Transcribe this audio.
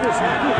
Christmas.